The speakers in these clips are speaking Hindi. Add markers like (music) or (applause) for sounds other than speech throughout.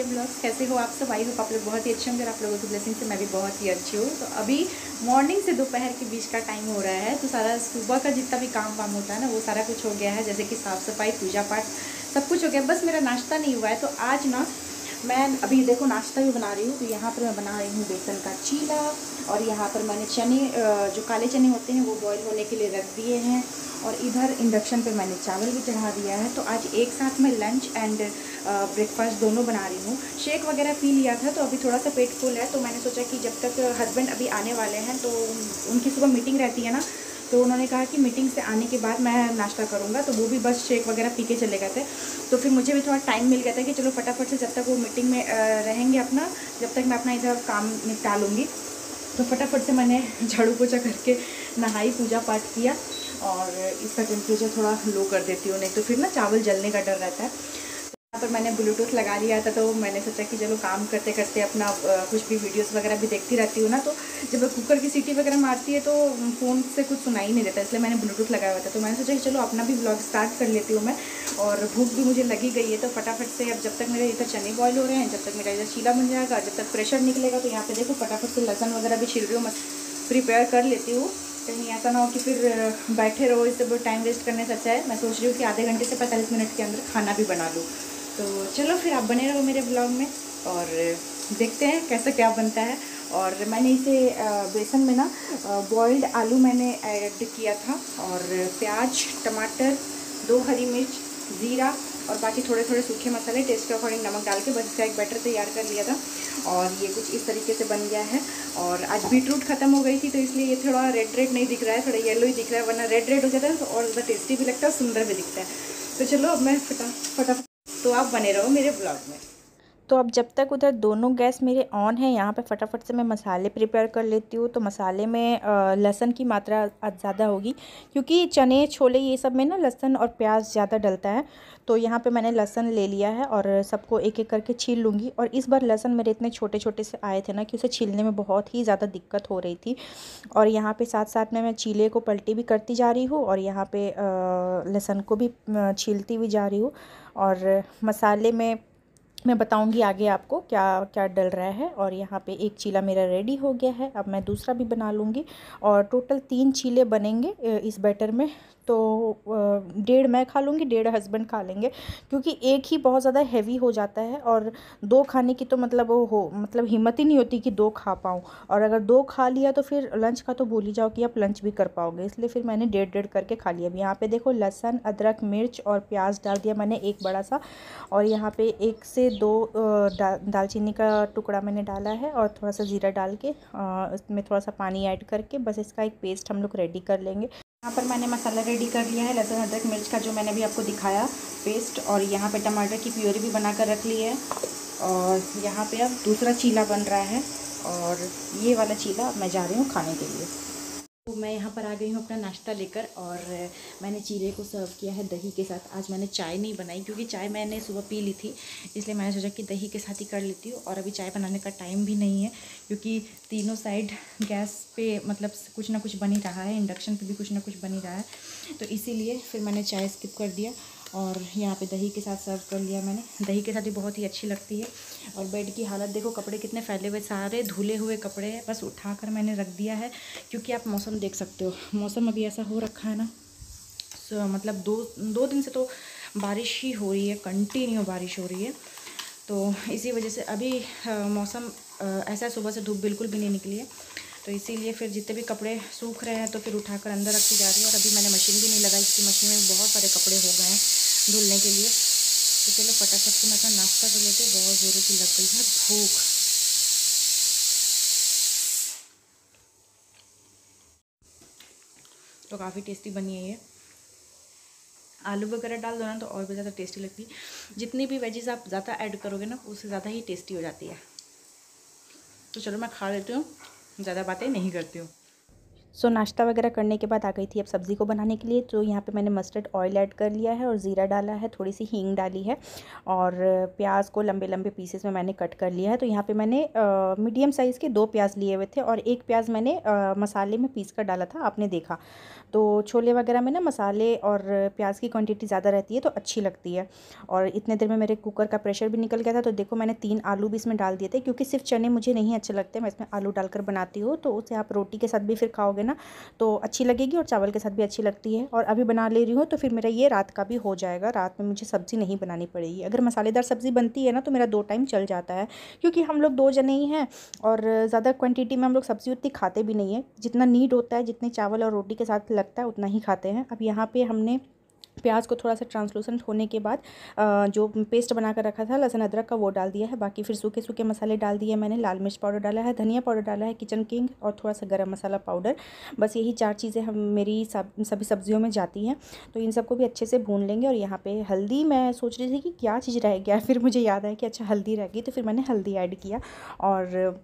के ब्लॉग्स कैसे हो आप सब? आई हो आप लोग बहुत ही अच्छे होंगे आप लोगों की ब्लेसिंग से मैं भी बहुत ही अच्छी हूँ। तो अभी मॉर्निंग से दोपहर के बीच का टाइम हो रहा है तो सारा सुबह का जितना भी काम वाम होता है ना, वो सारा कुछ हो गया है, जैसे कि साफ़ सफ़ाई पूजा पाठ सब कुछ हो गया। बस मेरा नाश्ता नहीं हुआ है तो आज ना मैं अभी देखो नाश्ता भी बना रही हूँ तो यहाँ पर मैं बना रही हूँ बेसन का चीला और यहाँ पर मैंने चने जो काले चने होते हैं वो बॉईल होने के लिए रख दिए हैं और इधर इंडक्शन पे मैंने चावल भी चढ़ा दिया है। तो आज एक साथ में लंच एंड ब्रेकफास्ट दोनों बना रही हूँ। शेक वगैरह पी लिया था तो अभी थोड़ा सा पेट फुल है तो मैंने सोचा कि जब तक हस्बैंड अभी आने वाले हैं तो उनकी सुबह मीटिंग रहती है ना तो उन्होंने कहा कि मीटिंग से आने के बाद मैं नाश्ता करूँगा तो वो भी बस शेक वगैरह पी के चले गए थे। तो फिर मुझे भी थोड़ा टाइम मिल गया था कि चलो फटाफट से जब तक वो मीटिंग में रहेंगे अपना, जब तक मैं अपना इधर काम निपटा लूँगी। तो फटाफट से मैंने (laughs) झाड़ू पोछा करके नहाई, पूजा पाठ किया और इसका टेम्परेचर थोड़ा लो कर देती हूँ, नहीं तो फिर ना चावल जलने का डर रहता है। पर मैंने ब्लूटूथ लगा लिया था तो मैंने सोचा कि चलो काम करते करते अपना कुछ भी वीडियोस वगैरह भी देखती रहती हूँ ना तो जब कुकर की सीटी वगैरह मारती है तो फ़ोन से कुछ सुनाई नहीं देता, इसलिए मैंने ब्लूटूथ लगाया हुआ था। तो मैंने सोचा कि चलो अपना भी ब्लॉग स्टार्ट कर लेती हूँ मैं, और भूख भी मुझे लगी गई है तो फटाफट से अब जब तक मेरे इधर चने बॉयल हो रहे हैं, जब तक मेरा इधर चीला बन जाएगा, जब तक प्रेशर निकलेगा तो यहाँ पर देखो फटाफट से लहसन वगैरह भी छिल रही हूँ मैं प्रिपेयर कर लेती हूँ। कहीं ऐसा ना हो कि फिर बैठे रहो इससे टाइम वेस्ट करने से अच्छा है। मैं सोच रही हूँ कि आधे घंटे से पैंतालीस मिनट के अंदर खाना भी बना लूँ। तो चलो फिर आप बने रहो मेरे ब्लॉग में और देखते हैं कैसा क्या बनता है। और मैंने इसे बेसन में ना बॉइल्ड आलू मैंने ऐड किया था और प्याज, टमाटर, दो हरी मिर्च, ज़ीरा और बाकी थोड़े थोड़े सूखे मसाले टेस्ट के अकॉर्डिंग नमक डाल के बस इसका एक बैटर तैयार कर लिया था। और ये कुछ इस तरीके से बन गया है। और आज बीटरूट ख़त्म हो गई थी तो इसलिए ये थोड़ा रेड रेड नहीं दिख रहा है, थोड़ा येलो ही दिख रहा है, वरना रेड रेड हो जाता है और ज़्यादा टेस्टी भी लगता है सुंदर भी दिखता है। तो चलो अब मैं फटा, फटाफट तो आप बने रहो मेरे ब्लॉग में। तो अब जब तक उधर दोनों गैस मेरे ऑन है, यहाँ पे फटाफट से मैं मसाले प्रिपेयर कर लेती हूँ तो मसाले में लहसन की मात्रा ज़्यादा होगी, क्योंकि चने, छोले ये सब में ना लहसन और प्याज ज़्यादा डलता है तो यहाँ पे मैंने लहसन ले लिया है और सबको एक एक करके छील लूँगी। और इस बार लहसन मेरे इतने छोटे छोटे से आए थे ना कि उसे छीलने में बहुत ही ज़्यादा दिक्कत हो रही थी। और यहाँ पर साथ साथ में मैं चीले को पलटी भी करती जा रही हूँ और यहाँ पर लहसन को भी छीलती हुई जा रही हूँ। और मसाले में, मैं बताऊँगी आगे आपको क्या क्या डल रहा है और यहाँ पे एक चीला मेरा रेडी हो गया है। अब मैं दूसरा भी बना लूँगी और टोटल तीन चीले बनेंगे इस बैटर में। तो डेढ़ मैं खा लूँगी, डेढ़ हस्बैंड खा लेंगे, क्योंकि एक ही बहुत ज़्यादा हैवी हो जाता है और दो खाने की तो मतलब वो हो मतलब हिम्मत ही नहीं होती कि दो खा पाऊँ। और अगर दो खा लिया तो फिर लंच का तो भूल ही जाओ कि आप लंच भी कर पाओगे, इसलिए फिर मैंने डेढ़ डेढ़ करके खा लिया। अब यहाँ पे देखो लहसन, अदरक, मिर्च और प्याज डाल दिया मैंने एक बड़ा सा और यहाँ पे एक से दो दालचीनी का टुकड़ा मैंने डाला है और थोड़ा सा ज़ीरा डाल के इसमें थोड़ा सा पानी ऐड करके बस इसका एक पेस्ट हम लोग रेडी कर लेंगे। यहाँ पर मैंने मसाला रेडी कर लिया है, लहसुन, अदरक, मिर्च का जो मैंने अभी आपको दिखाया पेस्ट और यहाँ पे टमाटर की प्योरी भी बना कर रख ली है। और यहाँ पे अब दूसरा चीला बन रहा है और ये वाला चीला मैं जा रही हूँ खाने के लिए। तो मैं यहाँ पर आ गई हूँ अपना नाश्ता लेकर और मैंने चीरे को सर्व किया है दही के साथ। आज मैंने चाय नहीं बनाई क्योंकि चाय मैंने सुबह पी ली थी, इसलिए मैंने सोचा कि दही के साथ ही कर लेती हूँ और अभी चाय बनाने का टाइम भी नहीं है क्योंकि तीनों साइड गैस पे मतलब कुछ ना कुछ बनी रहा है इंडक्शन पर भी कुछ ना कुछ बनी रहा है। तो इसीलिए फिर मैंने चाय स्किप कर दिया और यहाँ पे दही के साथ सर्व कर लिया मैंने। दही के साथ भी बहुत ही अच्छी लगती है। और बेड की हालत देखो, कपड़े कितने फैले हुए, सारे धुले हुए कपड़े हैं। बस उठाकर मैंने रख दिया है, क्योंकि आप मौसम देख सकते हो। मौसम अभी ऐसा हो रखा है ना। सो मतलब दो दो दिन से तो बारिश ही हो रही है कंटिन्यू बारिश हो रही है। तो इसी वजह से अभी मौसम ऐसा सुबह से धूप बिल्कुल भी नहीं निकली है। तो इसीलिए फिर जितने भी कपड़े सूख रहे हैं तो फिर उठाकर अंदर रखी जा रही है। और अभी मैंने मशीन भी नहीं लगाई, क्योंकि मशीन में बहुत सारे कपड़े हो गए हैं। धुलने के लिए। तो चलो फटाफट से मैं अपना नाश्ता कर लेते बहुत ज़ोरों की लग गई है भूख। तो काफ़ी टेस्टी बनी है ये। आलू वगैरह डाल दो ना तो और भी ज़्यादा टेस्टी लगती है। जितनी भी वेजेस आप ज़्यादा ऐड करोगे ना, उससे ज़्यादा ही टेस्टी हो जाती है। तो चलो मैं खा लेती हूँ। ज़्यादा बातें नहीं करती हूँ। सो so, नाश्ता वगैरह करने के बाद आ गई थी अब सब्ज़ी को बनाने के लिए तो यहाँ पे मैंने मस्टर्ड ऑयल ऐड कर लिया है और ज़ीरा डाला है थोड़ी सी हींग डाली है और प्याज को लंबे लंबे पीसेस में मैंने कट कर लिया है। तो यहाँ पे मैंने मीडियम साइज़ के दो प्याज लिए हुए थे और एक प्याज मैंने आ, मसाले में पीस कर डाला था आपने देखा। तो छोले वगैरह में ना मसाले और प्याज की क्वांटिटी ज़्यादा रहती है तो अच्छी लगती है और इतने देर में मेरे कुकर का प्रेशर भी निकल गया था। तो देखो मैंने तीन आलू भी इसमें डाल दिए थे क्योंकि सिर्फ़ चने मुझे नहीं अच्छे लगते मैं इसमें आलू डालकर बनाती हूँ तो उसे आप रोटी के साथ भी फिर खाओगे ना तो अच्छी लगेगी और चावल के साथ भी अच्छी लगती है। और अभी बना ले रही हूँ तो फिर मेरा ये रात का भी हो जाएगा। रात में मुझे सब्ज़ी नहीं बनानी पड़ेगी। अगर मसालेदार सब्ज़ी बनती है ना तो मेरा दो टाइम चल जाता है। क्योंकि हम लोग दो जने ही हैं और ज़्यादा क्वान्टिटी में हम लोग सब्ज़ी उतनी खाते भी नहीं है। जितना नीड होता है, जितने चावल और रोटी के साथ लगता है, उतना ही खाते हैं। अब यहाँ पर हमने प्याज को थोड़ा सा ट्रांसलूसेंट होने के बाद जो पेस्ट बना कर रखा था, लहसुन, अदरक का वो डाल दिया है। बाकी फिर सूखे सूखे मसाले डाल दिए मैंने। लाल मिर्च पाउडर डाला है, धनिया पाउडर डाला है किचन किंग और थोड़ा सा गरम मसाला पाउडर। बस यही चार चीज़ें हम, मेरी सब, सभी सब्जियों में जाती हैं। तो इन सबको भी अच्छे से भून लेंगे और यहाँ पर हल्दी मैं सोच रही थी कि क्या चीज़ रह गया फिर मुझे याद आया कि अच्छा हल्दी रह गई तो फिर मैंने हल्दी ऐड किया। और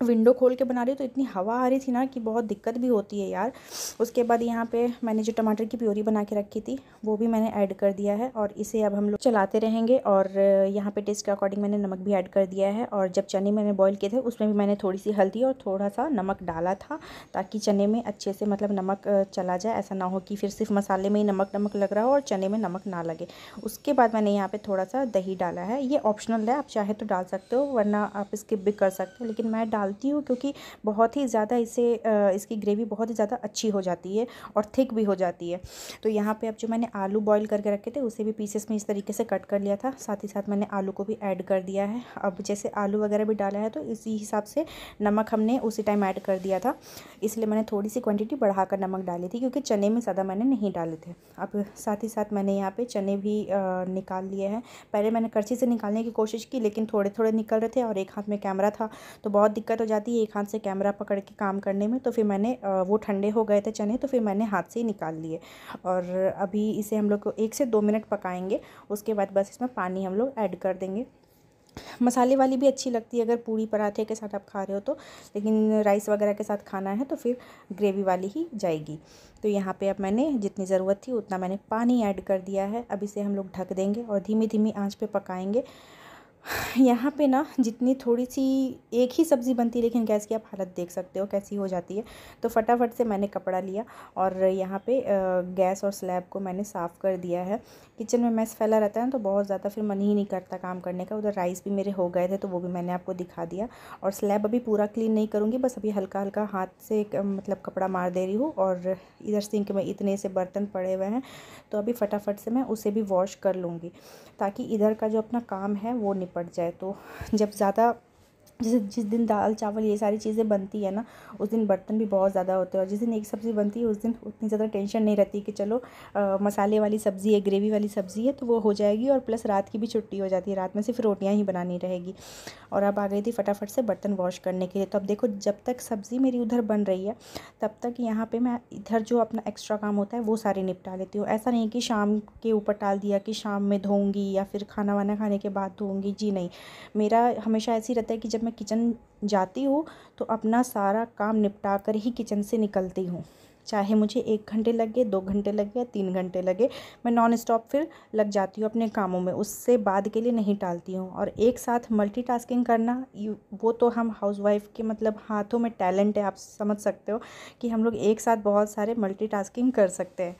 विंडो खोल के बना रही तो इतनी हवा आ रही थी ना कि बहुत दिक्कत भी होती है यार। उसके बाद यहाँ पे मैंने जो टमाटर की प्योरी बना के रखी थी, वो भी मैंने ऐड कर दिया है और इसे अब हम लोग चलाते रहेंगे और यहाँ पे टेस्ट के अकॉर्डिंग मैंने नमक भी ऐड कर दिया है और जब चने मैंने बॉईल किए थे, उसमें भी मैंने थोड़ी सी हल्दी और थोड़ा सा नमक डाला था ताकि चने में अच्छे से मतलब नमक चला जाए। ऐसा ना हो कि फिर सिर्फ़ मसाले में ही नमक नमक लग रहा हो और चने में नमक ना लगे। उसके बाद मैंने यहाँ पर थोड़ा सा दही डाला है। ये ऑप्शनल है, आप चाहे तो डाल सकते हो, वरना आप स्किप भी कर सकते हो, लेकिन मैं डाल डालती हूँ क्योंकि बहुत ही ज़्यादा इसे इसकी ग्रेवी बहुत ही ज़्यादा अच्छी हो जाती है और थिक भी हो जाती है। तो यहाँ पे अब जो मैंने आलू बॉईल करके रखे थे, उसे भी पीसेस में इस तरीके से कट कर लिया था। साथ ही साथ मैंने आलू को भी ऐड कर दिया है। अब जैसे आलू वगैरह भी डाला है तो इसी हिसाब से नमक हमने उसी टाइम ऐड कर दिया था। इसलिए मैंने थोड़ी सी क्वान्टिटी बढ़ाकर नमक डाली थी, क्योंकि चने में ज़्यादा मैंने नहीं डाले थे। अब साथ ही साथ मैंने यहाँ पर चने भी निकाल लिए हैं। पहले मैंने करछी से निकालने की कोशिश की, लेकिन थोड़े थोड़े निकल रहे थे और एक हाथ में कैमरा था तो बहुत दिक्कत हो जाती है एक हाथ से कैमरा पकड़ के काम करने में तो फिर मैंने वो ठंडे हो गए थे चने तो फिर मैंने हाथ से ही निकाल लिए। और अभी इसे हम लोग एक से दो मिनट पकाएँगे, उसके बाद बस इसमें पानी हम लोग ऐड कर देंगे। मसाले वाली भी अच्छी लगती है अगर पूड़ी पराठे के साथ आप खा रहे हो तो लेकिन राइस वगैरह के साथ खाना है तो फिर ग्रेवी वाली ही जाएगी। तो यहाँ पे अब मैंने जितनी ज़रूरत थी उतना मैंने पानी ऐड कर दिया है। अब इसे हम लोग ढक देंगे और धीमी धीमी आँच पे पकाएँगे। यहाँ पे ना जितनी थोड़ी सी एक ही सब्ज़ी बनती लेकिन गैस की आप हालत देख सकते हो कैसी हो जाती है। तो फटाफट से मैंने कपड़ा लिया और यहाँ पे गैस और स्लैब को मैंने साफ़ कर दिया है। किचन में मैस फैला रहता है तो बहुत ज़्यादा फिर मन ही नहीं करता काम करने का। उधर राइस भी मेरे हो गए थे तो वो भी मैंने आपको दिखा दिया। और स्लैब अभी पूरा क्लीन नहीं करूँगी, बस अभी हल्का हल्का हाथ से मतलब कपड़ा मार दे रही हूँ और इधर सिंक में इतने से बर्तन पड़े हुए हैं तो अभी फटाफट से मैं उसे भी वॉश कर लूँगी, ताकि इधर का जो अपना काम है, वो निपट जाए तो जब ज़्यादा जैसे जिस दिन दाल चावल ये सारी चीज़ें बनती है ना उस दिन बर्तन भी बहुत ज़्यादा होते हैं। और जिस दिन एक सब्ज़ी बनती है उस दिन उतनी ज़्यादा टेंशन नहीं रहती कि चलो आ, मसाले वाली सब्ज़ी है ग्रेवी वाली सब्ज़ी है तो वो हो जाएगी और प्लस रात की भी छुट्टी हो जाती है। रात में सिर्फ़ रोटियाँ ही बनानी रहेगी। और अब आ गई थी फटाफट से बर्तन वॉश करने के लिए। तो अब देखो जब तक सब्ज़ी मेरी उधर बन रही है तब तक यहाँ पर मैं इधर जो अपना एक्स्ट्रा काम होता है वो सारे निपटा लेती हूँ। ऐसा नहीं कि शाम के ऊपर टाल दिया कि शाम में धोऊँगी या फिर खाना वाना खाने के बाद धोऊँगी जी नहीं। मेरा हमेशा ऐसी रहता है कि जब मैं किचन जाती हूँ तो अपना सारा काम निपटा कर ही किचन से निकलती हूँ। चाहे मुझे एक घंटे लगे, दो घंटे लगे या तीन घंटे लगे, मैं नॉन स्टॉप फिर लग जाती हूँ अपने कामों में। उससे बाद के लिए नहीं टालती हूँ। और एक साथ मल्टीटास्किंग करना वो तो हम हाउसवाइफ के मतलब हाथों में टैलेंट है, आप समझ सकते हो कि हम लोग एक साथ बहुत सारे मल्टीटास्किंग कर सकते हैं।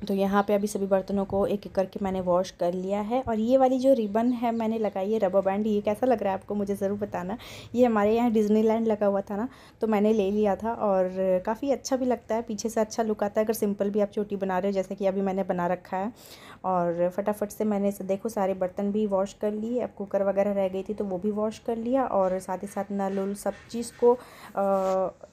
तो यहाँ पे अभी सभी बर्तनों को एक एक करके मैंने वॉश कर लिया है और ये वाली जो रिबन है मैंने लगाई है रबर बैंड ये कैसा लग रहा है आपको मुझे ज़रूर बताना। ये हमारे यहाँ डिज्नीलैंड लगा हुआ था ना तो मैंने ले लिया था और काफ़ी अच्छा भी लगता है, पीछे से अच्छा लुक आता है। अगर सिंपल भी आप चोटी बना रहे हो, जैसे कि अभी मैंने बना रखा है। और फटाफट से मैंने देखो, सारे बर्तन भी वॉश कर लिए, अब कुकर वगैरह रह गई थी तो वो भी वॉश कर लिया और साथ ही साथ नल उल सब चीज़ को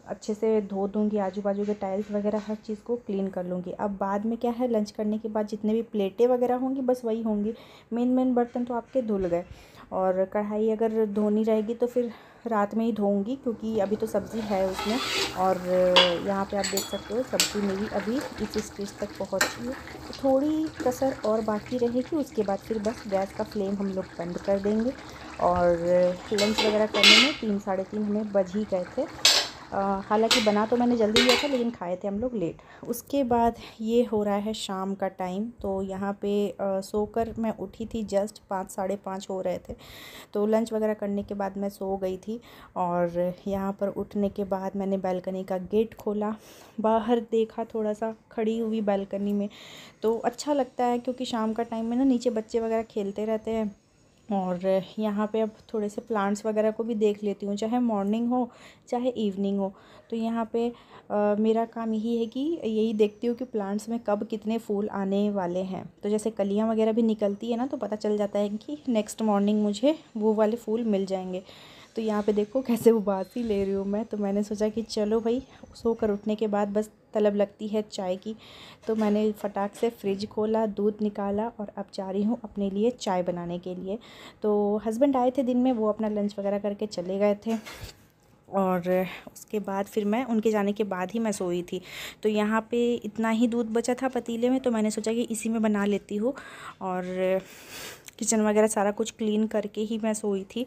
अच्छे से धो दूँगी आजू बाजू के टाइल्स वगैरह हर चीज़ को क्लीन कर लूँगी। अब बाद में क्या है लंच करने के बाद जितने भी प्लेटें वगैरह होंगी, बस वही होंगी। मेन मेन बर्तन तो आपके धुल गए। और कढ़ाई अगर धोनी रहेगी तो फिर रात में ही धोऊँगी, क्योंकि अभी तो सब्ज़ी है उसमें। और यहाँ पे आप देख सकते हो, सब्ज़ी मेरी अभी इस स्टेज तक पहुँची है। तो थोड़ी कसर और बाकी रहेगी, उसके बाद फिर बस गैस का फ्लेम हम लोग बंद कर देंगे। और लंच वगैरह करने में तीन, साढ़े तीन हमें बज ही गए थे। हालाँकि बना तो मैंने जल्दी लिया था, लेकिन खाए थे हम लोग लेट उसके बाद ये हो रहा है शाम का टाइम तो यहाँ पे सोकर मैं उठी थी जस्ट पाँच, साढ़े पाँच हो रहे थे. तो लंच वगैरह करने के बाद मैं सो गई थी और यहाँ पर उठने के बाद मैंने बालकनी का गेट खोला. बाहर देखा थोड़ा सा, खड़ी हुई बालकनी में. तो अच्छा लगता है, क्योंकि शाम का टाइम में ना नीचे बच्चे वगैरह खेलते रहते हैं. और यहाँ पे अब थोड़े से प्लांट्स वगैरह को भी देख लेती हूँ चाहे मॉर्निंग हो चाहे इवनिंग हो। तो यहाँ पे आ, मेरा काम यही है कि यही देखती हूँ कि प्लांट्स में कब कितने फूल आने वाले हैं। तो जैसे कलियाँ वगैरह भी निकलती है ना तो पता चल जाता है कि नेक्स्ट मॉर्निंग मुझे वो वाले फूल मिल जाएँगे। तो यहाँ पे देखो कैसे उबासी ले रही हूँ मैं। तो मैंने सोचा कि चलो भाई, सो कर उठने के बाद बस तलब लगती है चाय की। तो मैंने फटाक से फ्रिज खोला, दूध निकाला और अब जा रही हूँ अपने लिए चाय बनाने के लिए। तो हस्बैंड आए थे दिन में, वो अपना लंच वगैरह करके चले गए थे। और उसके बाद फिर मैं, उनके जाने के बाद ही मैं सोई थी। तो यहाँ पे इतना ही दूध बचा था पतीले में तो मैंने सोचा कि इसी में बना लेती हूँ। और किचन वगैरह सारा कुछ क्लीन करके ही मैं सोई थी।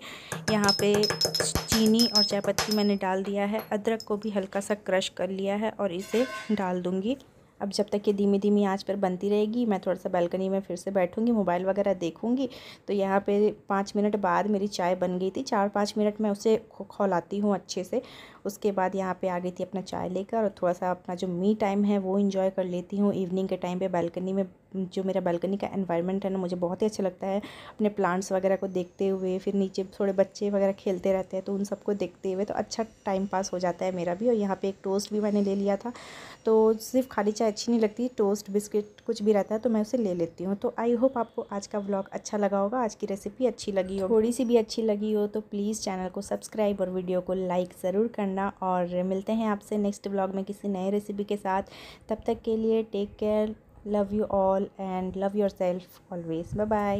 यहाँ पे चीनी और चाय पत्ती मैंने डाल दिया है। अदरक को भी हल्का सा क्रश कर लिया है और इसे डाल दूँगी। अब जब तक ये धीमी धीमी आँच पर बनती रहेगी, मैं थोड़ा सा बालकनी में फिर से बैठूँगी, मोबाइल वगैरह देखूँगी। तो यहाँ पे पाँच मिनट बाद मेरी चाय बन गई थी। चार पाँच मिनट मैं उसे खोलाती हूँ अच्छे से। उसके बाद यहाँ पे आ गई थी अपना चाय लेकर और थोड़ा सा अपना जो मी टाइम है वो इन्जॉय कर लेती हूँ। इवनिंग के टाइम पर बालकनी में जो मेरा बालकनी का एनवायरनमेंट है ना, मुझे बहुत ही अच्छा लगता है। अपने प्लांट्स वगैरह को देखते हुए, फिर नीचे थोड़े बच्चे वगैरह खेलते रहते हैं तो उन सबको देखते हुए तो अच्छा टाइम पास हो जाता है मेरा भी। और यहाँ पर एक टोस्ट भी मैंने ले लिया था। तो सिर्फ़ खाली चाय अच्छी नहीं लगती टोस्ट बिस्किट कुछ भी रहता है तो मैं उसे ले लेती हूँ। तो आई होप आपको आज का ब्लॉग अच्छा लगा होगा, आज की रेसिपी अच्छी लगी हो। थोड़ी सी भी अच्छी लगी हो तो प्लीज़ चैनल को सब्सक्राइब और वीडियो को लाइक ज़रूर करना। और मिलते हैं आपसे नेक्स्ट ब्लॉग में किसी नए रेसिपी के साथ। तब तक के लिए take care love you all and love yourself always. Bye bye